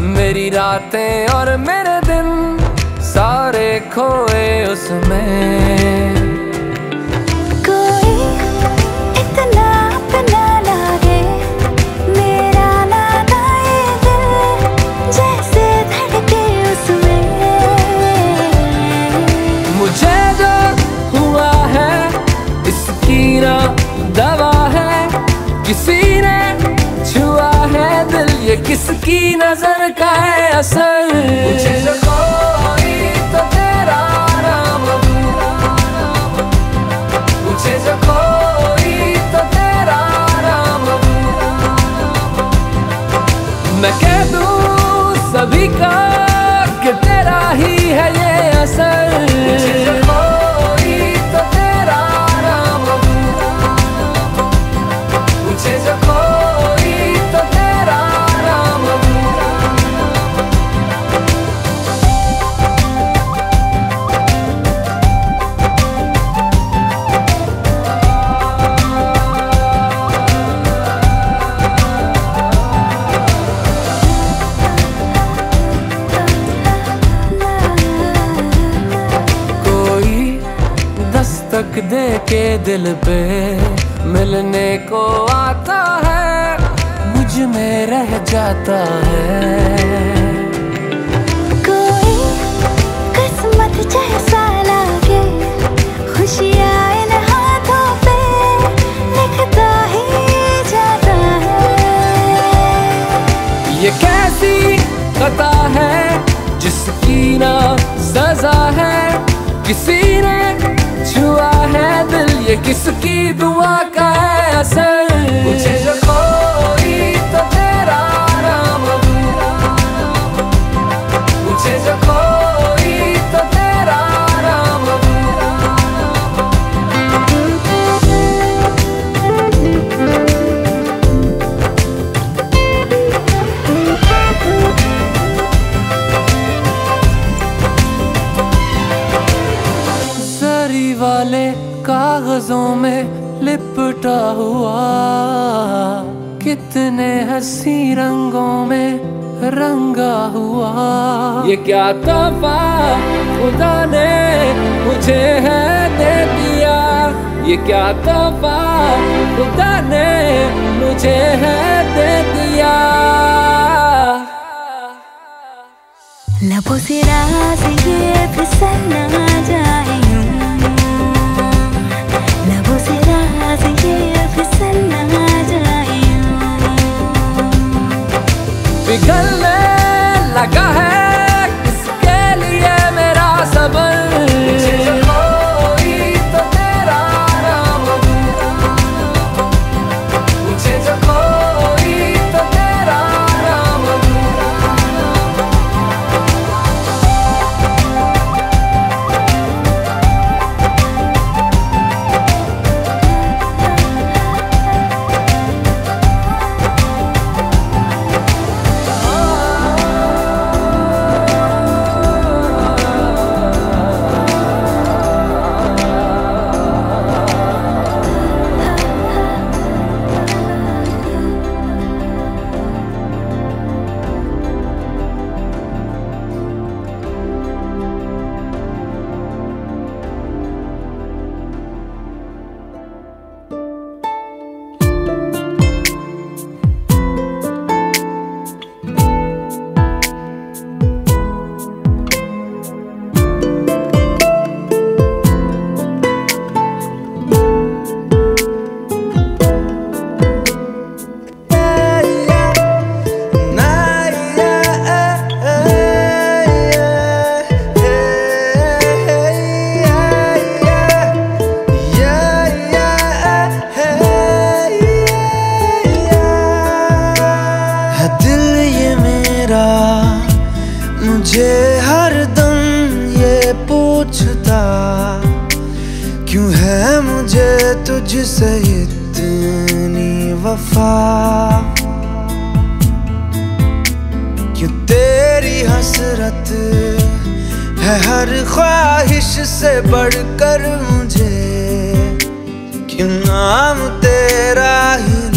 मेरी रातें और मेरे दिन सारे खोए उसमें। किसकी नज़र का है असर? मुझे तो कोई तो तक दे के दिल पे मिलने को आता है मुझमें रह जाता है। कोई किस्मत जैसा लागे खुशियाँ इन हाथों पे लिखता ही जाता ये कैसी है जिसकी ना सजा है किसी ये किसकी दुआ का है असर? हुआ। ये क्या तोहफा खुदा ने मुझे है दे दिया? ये क्या तोहफा खुदा ने मुझे है दे दिया? लबों से राज ये फिसलना जाए। लबों से राज ये फिसलना जाए। पिघलने लगा है। वफा। क्यों तेरी हसरत है हर ख्वाहिश से बढ़कर मुझे? क्यों नाम तेरा ही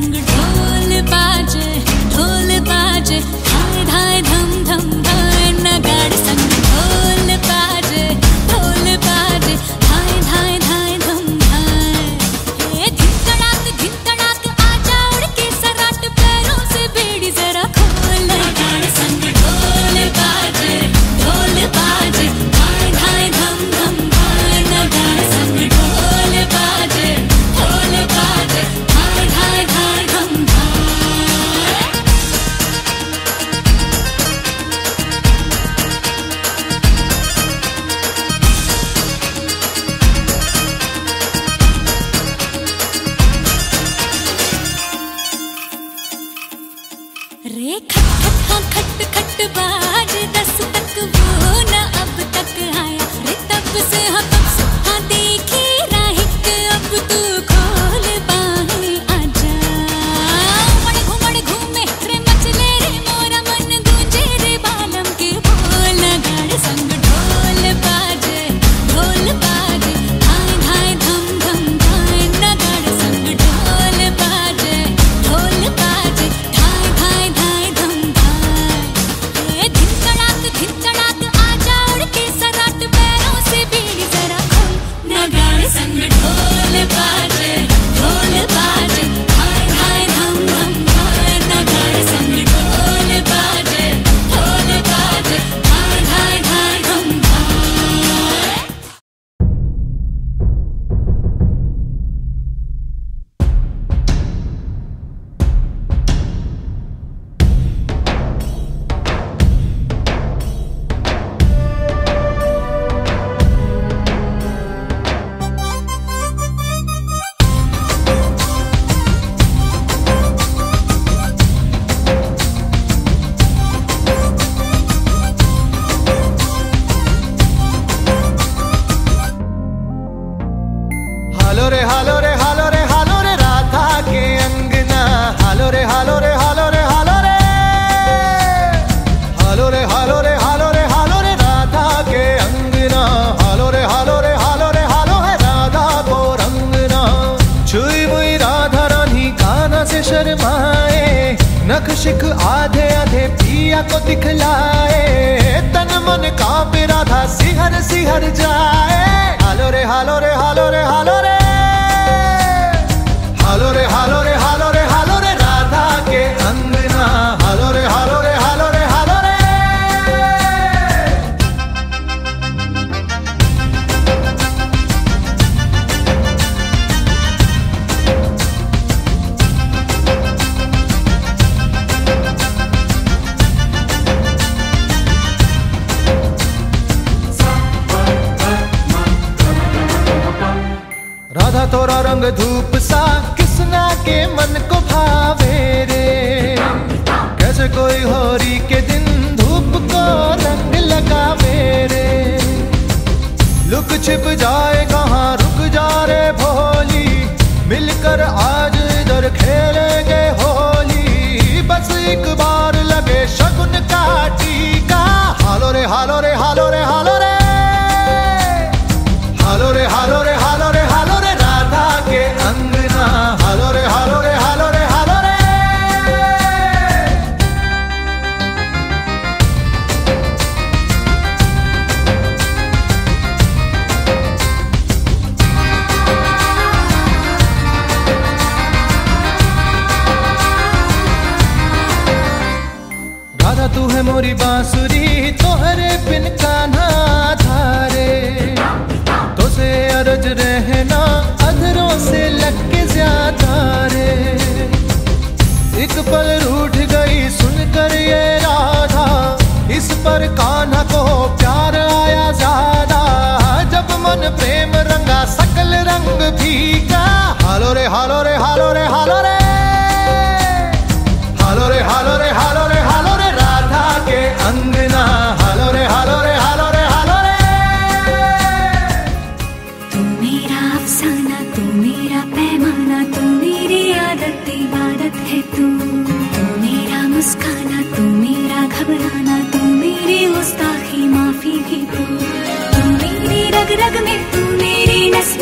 அங்குட்டு नख शिख आधे आधे पिया को दिखलाए। तन मन का राधा सिहर सिहर जाए। हालो रे हालो रे हालो रे हालो रे। हालो रे हालो रे राधा तोरा रंग धूप सा, किसना के मन को भावे रे? कैसे कोई होरी के दिन धूप को रंग लगावे रे? लुक छिप जाए कहाँ, रुक जा रे भोली। मिलकर आज इधर खेलेंगे होली। बस एक बार लगे शगुन का टीका। हालो रे हालो रे हालो रे, हालो प्रेम रंगा सकल रंग भीगा। हालो रे हालो रे हालो रे।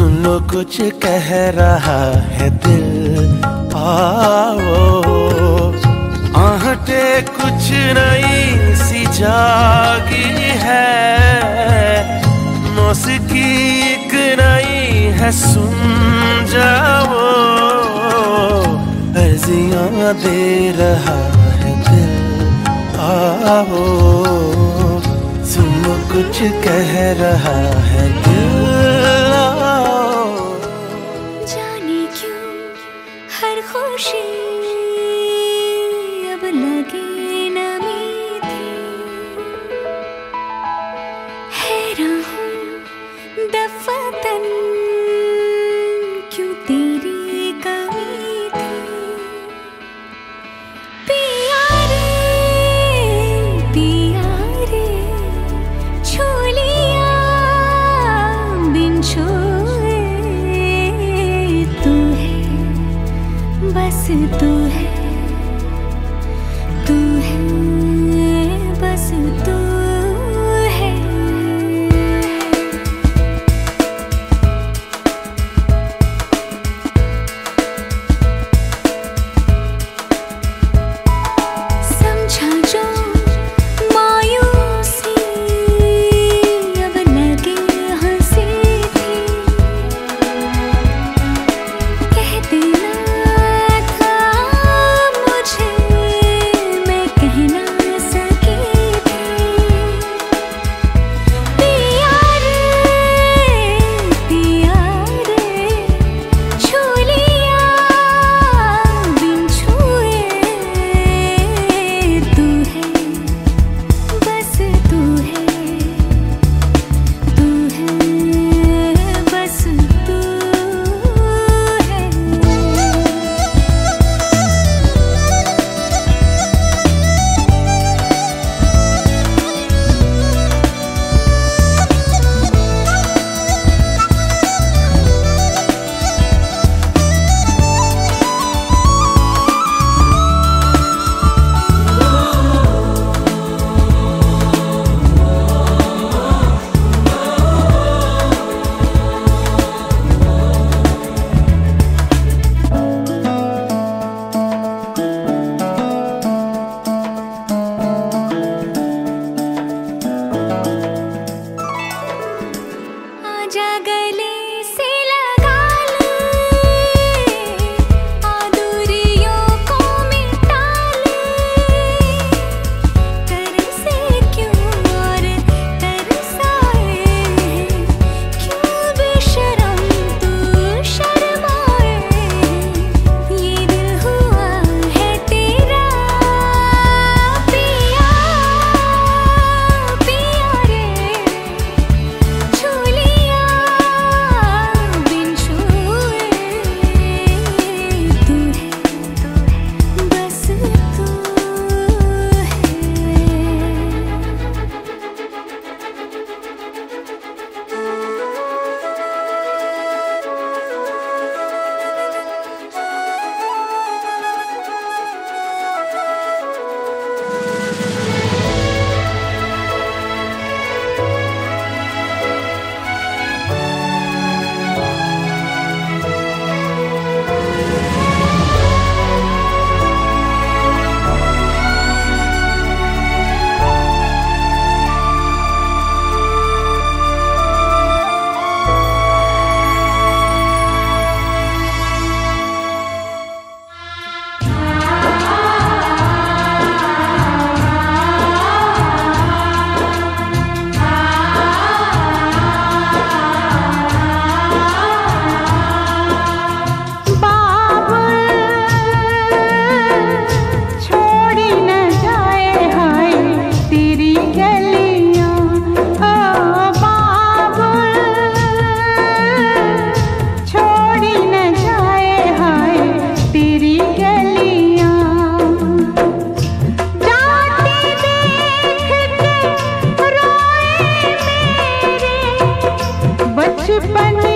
सुन लो कुछ कह रहा है दिल। आओ, आहटे कुछ नई सी जागी है। मौसीकी एक नई है, सुन जाओ। अर्जियाँ दे रहा है दिल। आओ, सुनो कुछ कह रहा है दिल। बस तू है। Bye.